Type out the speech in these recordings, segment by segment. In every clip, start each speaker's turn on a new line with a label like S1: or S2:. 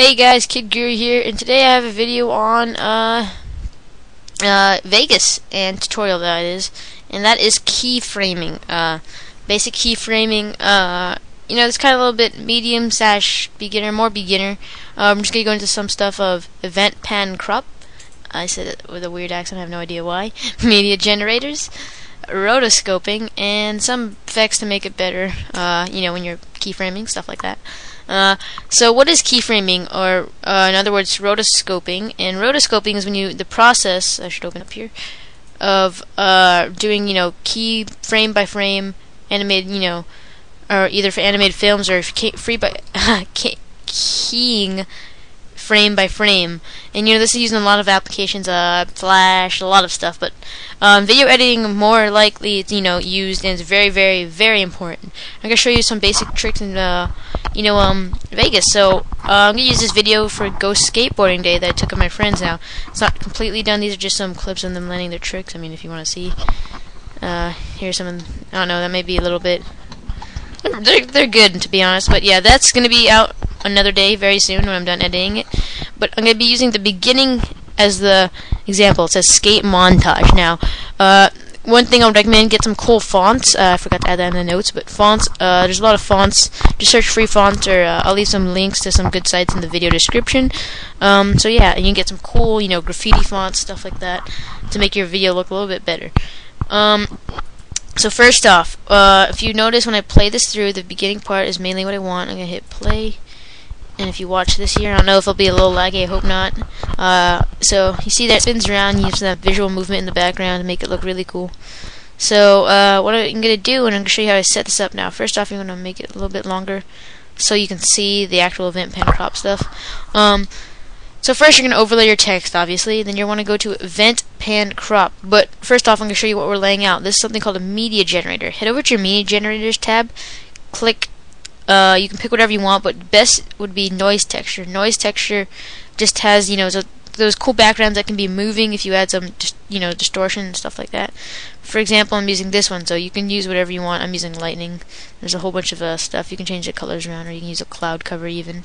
S1: Hey guys, Kid Guru here, and today I have a video on uh, uh, Vegas and tutorial that is, and that is keyframing. Uh, basic keyframing. Uh, you know, it's kind of a little bit medium slash beginner, more beginner. Uh, I'm just gonna go into some stuff of event pan crop. I said it with a weird accent. I have no idea why. Media generators, rotoscoping, and some effects to make it better. Uh, you know, when you're keyframing stuff like that. Uh, so what is keyframing, or uh, in other words, rotoscoping? And rotoscoping is when you the process. I should open up here of uh, doing you know key frame by frame animated you know or either for animated films or free by keying frame by frame. And you know, this is used in a lot of applications, uh, Flash, a lot of stuff. But um, video editing more likely, you know, used and it's very, very, very important. I'm gonna show you some basic tricks in, uh, you know, um, Vegas. So uh, I'm gonna use this video for Go Skateboarding Day that I took of my friends. Now it's not completely done. These are just some clips of them learning their tricks. I mean, if you want to see, uh, here's some. I don't know. That may be a little bit. They're, they're good to be honest, but yeah, that's gonna be out another day very soon when I'm done editing it. But I'm going to be using the beginning as the example. It says skate montage. Now, uh, one thing I would recommend, get some cool fonts. Uh, I forgot to add that in the notes, but fonts, uh, there's a lot of fonts. Just search free fonts, or uh, I'll leave some links to some good sites in the video description. Um, so yeah, you can get some cool, you know, graffiti fonts, stuff like that, to make your video look a little bit better. Um, so first off, uh, if you notice when I play this through, the beginning part is mainly what I want. I'm to hit play and if you watch this here, I don't know if it'll be a little laggy, I hope not. Uh, so, you see that spins around, use that visual movement in the background to make it look really cool. So, uh, what I'm going to do, and I'm going to show you how I set this up now. First off, I'm going to make it a little bit longer so you can see the actual event pan crop stuff. Um, so first you're going to overlay your text, obviously. Then you want to go to Event Pan Crop. But first off, I'm going to show you what we're laying out. This is something called a Media Generator. Head over to your Media Generators tab, click uh, you can pick whatever you want, but best would be noise texture. Noise texture just has, you know, those cool backgrounds that can be moving if you add some, you know, distortion and stuff like that. For example, I'm using this one, so you can use whatever you want. I'm using lightning. There's a whole bunch of uh, stuff. You can change the colors around, or you can use a cloud cover even.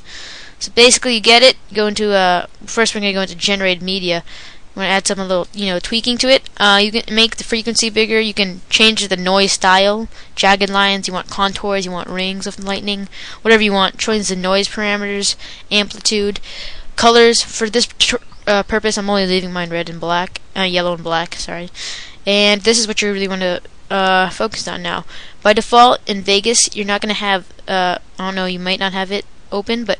S1: So basically, you get it. Go into uh, first we're gonna go into generated media. I'm going to add some little, you know, tweaking to it. Uh, you can make the frequency bigger. You can change the noise style, jagged lines. You want contours. You want rings of lightning. Whatever you want. Change the noise parameters, amplitude, colors. For this uh, purpose, I'm only leaving mine red and black, uh, yellow and black. Sorry. And this is what you really want to uh, focus on now. By default, in Vegas, you're not going to have. Uh, I don't know. You might not have it open, but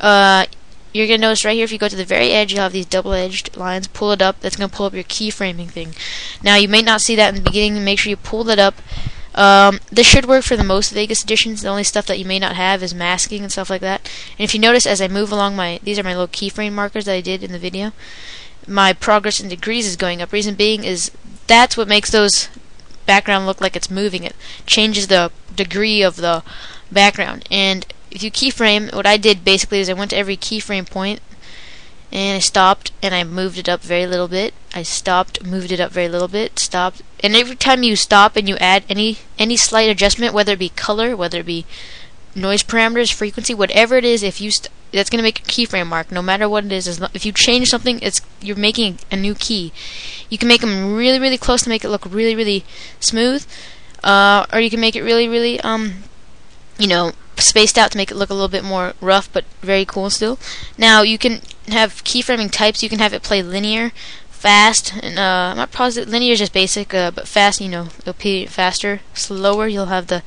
S1: uh, you're going to notice right here, if you go to the very edge, you'll have these double-edged lines. Pull it up. That's going to pull up your keyframing thing. Now, you may not see that in the beginning. Make sure you pull that up. Um, this should work for the most Vegas editions. The only stuff that you may not have is masking and stuff like that. And if you notice, as I move along my, these are my little keyframe markers that I did in the video. My progress in degrees is going up. Reason being is that's what makes those background look like it's moving. It changes the degree of the background. And if you keyframe, what I did basically is I went to every keyframe point and I stopped and I moved it up very little bit. I stopped, moved it up very little bit, stopped, and every time you stop and you add any any slight adjustment, whether it be color, whether it be noise parameters, frequency, whatever it is, if you that's going to make a keyframe mark, no matter what it is. If you change something, it's you're making a new key. You can make them really, really close to make it look really, really smooth, uh, or you can make it really, really um, you know, spaced out to make it look a little bit more rough but very cool still. Now you can have keyframing types. You can have it play linear, fast, and uh, I'm not positive. Linear is just basic, uh, but fast, you know, it'll be faster. Slower, you'll have the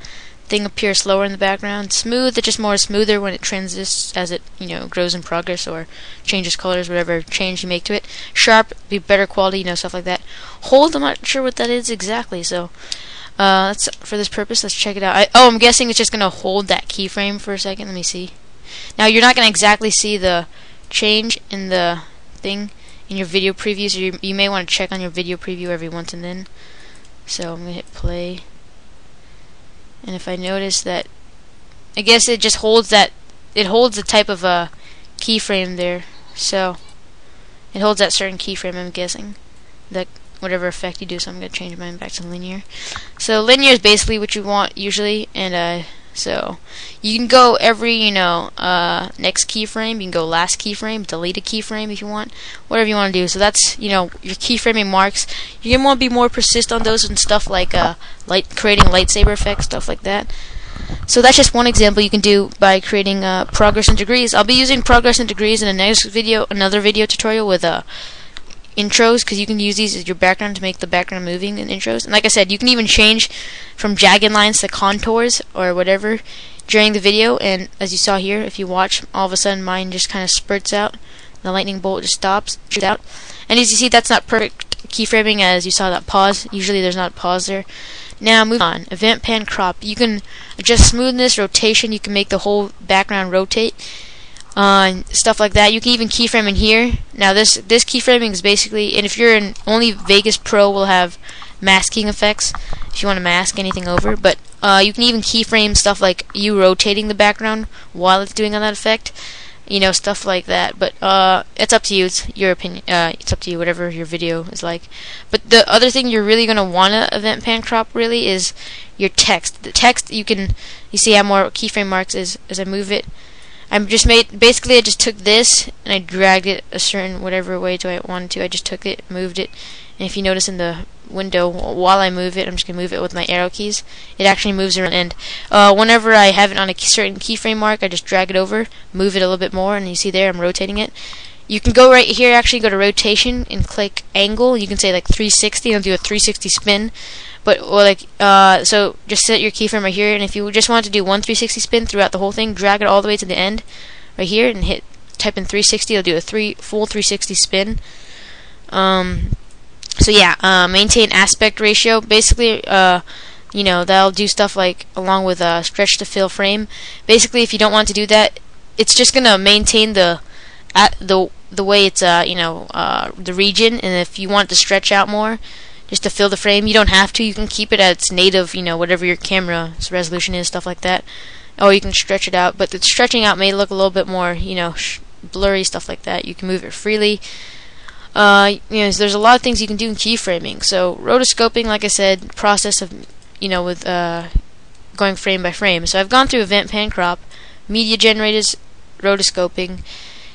S1: thing appear slower in the background. Smooth, it's just more smoother when it transits as it, you know, grows in progress or changes colors, whatever change you make to it. Sharp, be better quality, you know, stuff like that. Hold, I'm not sure what that is exactly, so uh, let's, for this purpose, let's check it out. I, oh, I'm guessing it's just going to hold that keyframe for a second. Let me see. Now, you're not going to exactly see the change in the thing in your video preview, so you, you may want to check on your video preview every once and then. So I'm to hit play. And if I notice that, I guess it just holds that, it holds the type of a keyframe there. So, it holds that certain keyframe, I'm guessing. That whatever effect you do, so I'm going to change mine back to linear. So linear is basically what you want usually, and uh, So you can go every, you know, uh, next keyframe. You can go last keyframe, delete a keyframe if you want, whatever you want to do. So that's, you know, your keyframing marks. You're gonna want to be more persist on those and stuff like uh, light creating lightsaber effects, stuff like that. So that's just one example you can do by creating uh, progress and degrees. I'll be using progress and degrees in the next video, another video tutorial with uh, intros because you can use these as your background to make the background moving in intros. And like I said, you can even change from jagged lines to contours or whatever during the video. And as you saw here, if you watch, all of a sudden mine just kind of spurts out. The lightning bolt just stops, shoots out. And as you see, that's not perfect keyframing as you saw that pause. Usually there's not a pause there. Now move on. Event pan crop. You can adjust smoothness, rotation. You can make the whole background rotate uh, stuff like that. You can even keyframe in here. Now this this keyframing is basically, and if you're in only Vegas Pro will have masking effects if you want to mask anything over. But uh, you can even keyframe stuff like you rotating the background while it's doing on that effect. You know stuff like that. But uh, it's up to you. It's your opinion. Uh, it's up to you. Whatever your video is like. But the other thing you're really gonna wanna event pan crop really is your text. The text you can you see how more keyframe marks is as I move it. I'm just made basically I just took this and I dragged it a certain whatever way do I wanted to. I just took it, moved it, and if you notice in the window while I move it, I'm just gonna move it with my arrow keys. It actually moves around and uh, whenever I have it on a certain keyframe mark, I just drag it over, move it a little bit more, and you see there I'm rotating it. You can go right here, actually go to rotation and click angle. You can say like 360 and do a 360 spin. But well, like uh, so, just set your keyframe right here, and if you just want to do one 360 spin throughout the whole thing, drag it all the way to the end, right here, and hit type in 360. It'll do a three full 360 spin. Um, so yeah, uh, maintain aspect ratio. Basically, uh, you know that'll do stuff like along with uh, stretch to fill frame. Basically, if you don't want to do that, it's just gonna maintain the at the the way it's uh you know uh the region, and if you want to stretch out more just to fill the frame. You don't have to. You can keep it at its native, you know, whatever your camera's resolution is, stuff like that. Or you can stretch it out, but the stretching out may look a little bit more, you know, blurry, stuff like that. You can move it freely. Uh, you know, there's a lot of things you can do in keyframing. So rotoscoping, like I said, process of, you know, with uh, going frame by frame. So I've gone through event pan crop, media generators, rotoscoping,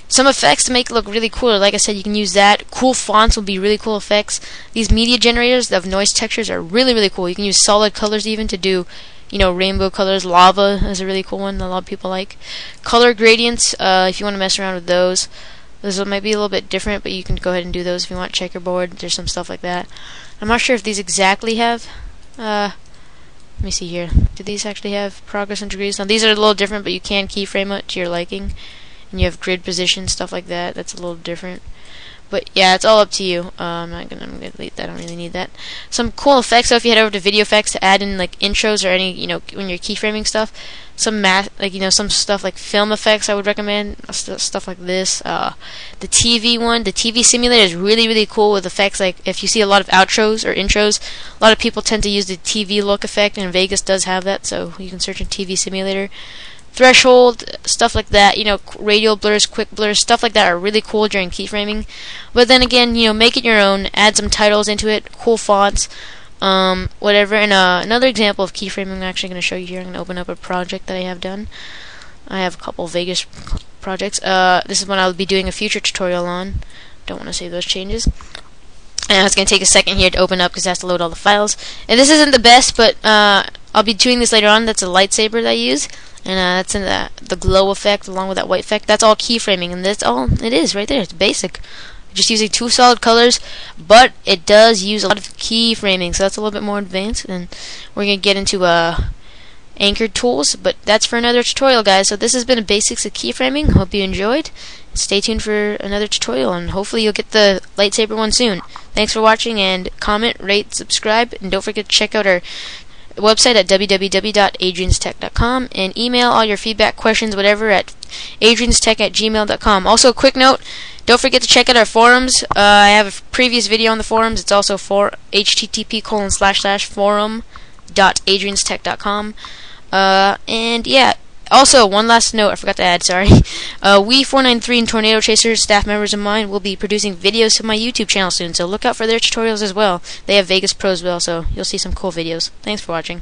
S1: some effects to make it look really cool. Like I said, you can use that. Cool fonts will be really cool effects. These media generators of noise textures are really, really cool. You can use solid colors even to do, you know, rainbow colors. Lava is a really cool one that a lot of people like. Color gradients, uh, if you want to mess around with those. Those might be a little bit different, but you can go ahead and do those if you want. Checkerboard, there's some stuff like that. I'm not sure if these exactly have, uh, let me see here. Do these actually have progress and degrees? Now these are a little different, but you can keyframe it to your liking and you have grid position stuff like that that's a little different. But yeah it's all up to you. Uh, I'm not gonna, I'm gonna delete that I don't really need that. Some cool effects so if you head over to video effects to add in like intros or any you know when you're keyframing stuff some math like you know some stuff like film effects I would recommend st stuff like this uh, the TV one the TV simulator is really really cool with effects like if you see a lot of outros or intros a lot of people tend to use the TV look effect and Vegas does have that so you can search in TV simulator threshold, stuff like that, you know, radial blurs, quick blurs, stuff like that are really cool during keyframing. But then again, you know, make it your own, add some titles into it, cool fonts, um, whatever. And uh, another example of keyframing I'm actually going to show you here. I'm going to open up a project that I have done. I have a couple Vegas projects. Uh, this is one I'll be doing a future tutorial on. Don't want to save those changes. And it's going to take a second here to open up because it has to load all the files. And this isn't the best, but uh, I'll be doing this later on. That's a lightsaber that I use and uh, that's in the the glow effect along with that white effect. That's all keyframing, and that's all it is right there. It's basic. Just using two solid colors, but it does use a lot of keyframing, so that's a little bit more advanced. And we're gonna get into uh, anchored tools, but that's for another tutorial, guys. So this has been a basics of keyframing. Hope you enjoyed. Stay tuned for another tutorial, and hopefully you'll get the lightsaber one soon. Thanks for watching, and comment, rate, subscribe, and don't forget to check out our website at www.adrianstech.com and email all your feedback, questions, whatever at adrianstech at gmail.com. Also, a quick note, don't forget to check out our forums. Uh, I have a previous video on the forums. It's also for http colon slash slash forum dot adrianstech.com. Uh, and yeah, also, one last note I forgot to add, sorry. Uh, we 493 and Tornado Chasers, staff members of mine, will be producing videos to my YouTube channel soon, so look out for their tutorials as well. They have Vegas Pro as well, so you'll see some cool videos. Thanks for watching.